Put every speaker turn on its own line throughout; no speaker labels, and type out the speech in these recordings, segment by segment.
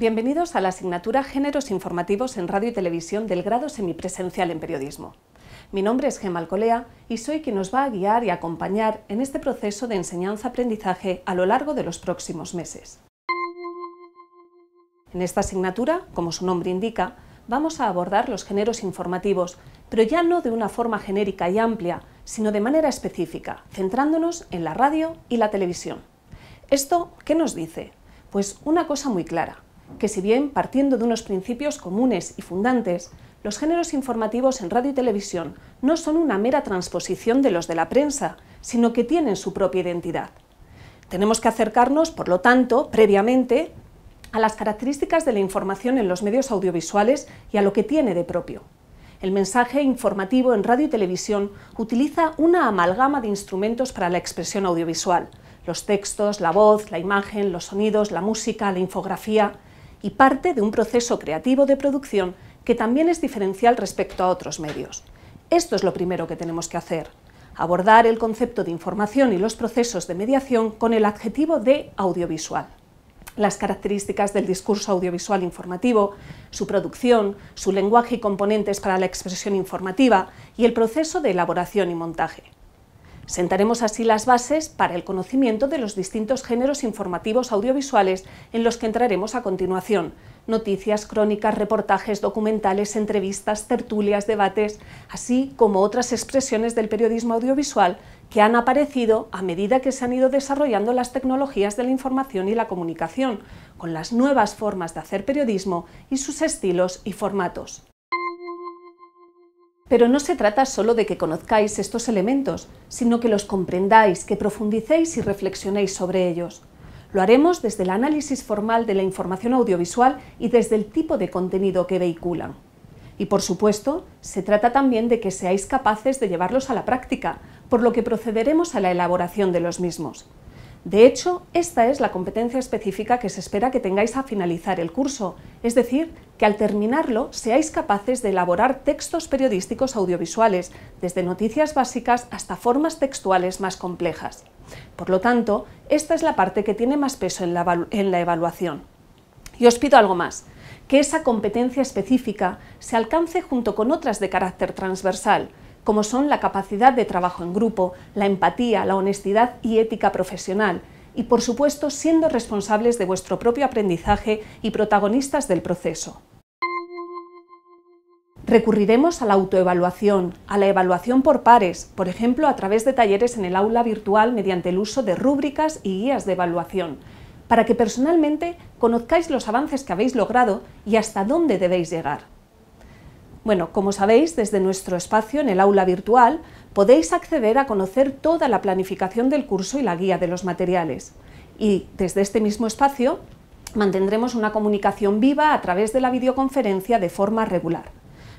Bienvenidos a la asignatura Géneros Informativos en Radio y Televisión del grado semipresencial en Periodismo. Mi nombre es Gemma Alcolea y soy quien nos va a guiar y acompañar en este proceso de enseñanza-aprendizaje a lo largo de los próximos meses. En esta asignatura, como su nombre indica, vamos a abordar los géneros informativos, pero ya no de una forma genérica y amplia, sino de manera específica, centrándonos en la radio y la televisión. ¿Esto qué nos dice? Pues una cosa muy clara, que si bien partiendo de unos principios comunes y fundantes, los géneros informativos en radio y televisión no son una mera transposición de los de la prensa, sino que tienen su propia identidad. Tenemos que acercarnos, por lo tanto, previamente, a las características de la información en los medios audiovisuales y a lo que tiene de propio. El mensaje informativo en radio y televisión utiliza una amalgama de instrumentos para la expresión audiovisual, los textos, la voz, la imagen, los sonidos, la música, la infografía, y parte de un proceso creativo de producción que también es diferencial respecto a otros medios. Esto es lo primero que tenemos que hacer, abordar el concepto de información y los procesos de mediación con el adjetivo de audiovisual. Las características del discurso audiovisual informativo, su producción, su lenguaje y componentes para la expresión informativa y el proceso de elaboración y montaje. Sentaremos así las bases para el conocimiento de los distintos géneros informativos audiovisuales en los que entraremos a continuación. Noticias, crónicas, reportajes, documentales, entrevistas, tertulias, debates, así como otras expresiones del periodismo audiovisual que han aparecido a medida que se han ido desarrollando las tecnologías de la información y la comunicación, con las nuevas formas de hacer periodismo y sus estilos y formatos. Pero no se trata solo de que conozcáis estos elementos, sino que los comprendáis, que profundicéis y reflexionéis sobre ellos. Lo haremos desde el análisis formal de la información audiovisual y desde el tipo de contenido que vehiculan. Y por supuesto, se trata también de que seáis capaces de llevarlos a la práctica, por lo que procederemos a la elaboración de los mismos. De hecho, esta es la competencia específica que se espera que tengáis a finalizar el curso, es decir, que al terminarlo seáis capaces de elaborar textos periodísticos audiovisuales, desde noticias básicas hasta formas textuales más complejas. Por lo tanto, esta es la parte que tiene más peso en la, evaluación. Y os pido algo más, que esa competencia específica se alcance junto con otras de carácter transversal, como son la capacidad de trabajo en grupo, la empatía, la honestidad y ética profesional, y por supuesto siendo responsables de vuestro propio aprendizaje y protagonistas del proceso. Recurriremos a la autoevaluación, a la evaluación por pares, por ejemplo a través de talleres en el aula virtual mediante el uso de rúbricas y guías de evaluación, para que personalmente conozcáis los avances que habéis logrado y hasta dónde debéis llegar. Bueno, como sabéis, desde nuestro espacio en el aula virtual podéis acceder a conocer toda la planificación del curso y la guía de los materiales. Y desde este mismo espacio mantendremos una comunicación viva a través de la videoconferencia de forma regular.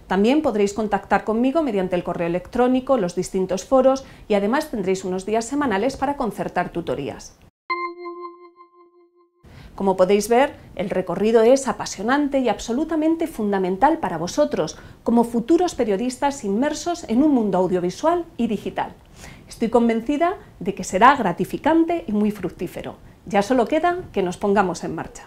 También podréis contactar conmigo mediante el correo electrónico, los distintos foros y además tendréis unos días semanales para concertar tutorías. Como podéis ver, el recorrido es apasionante y absolutamente fundamental para vosotros, como futuros periodistas inmersos en un mundo audiovisual y digital. Estoy convencida de que será gratificante y muy fructífero. Ya solo queda que nos pongamos en marcha.